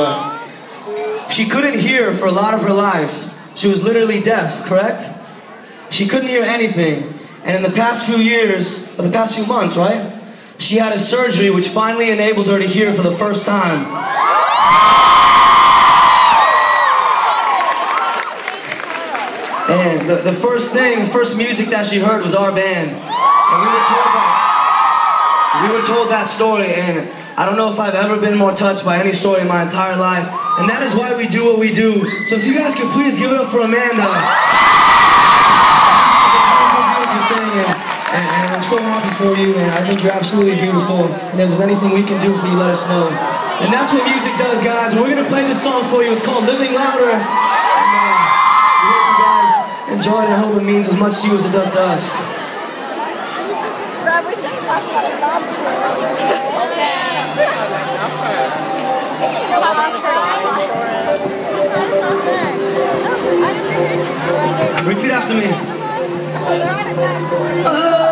uh, she couldn't hear for a lot of her life. She was literally deaf, correct? She couldn't hear anything. And in the past few years, or the past few months, right? She had a surgery which finally enabled her to hear for the first time. And the, the first thing, the first music that she heard was our band. And we were told that, we were told that story, and I don't know if I've ever been more touched by any story in my entire life. And that is why we do what we do. So if you guys could please give it up for Amanda. And, I'm so happy for you, and I think you're absolutely beautiful. And if there's anything we can do for you, let us know. And that's what music does, guys. We're gonna play this song for you. It's called Living Louder. And, uh, we hope you guys enjoy it. I hope it means as much to you as it does to us. Rob, we should talk about a song Repeat after me. You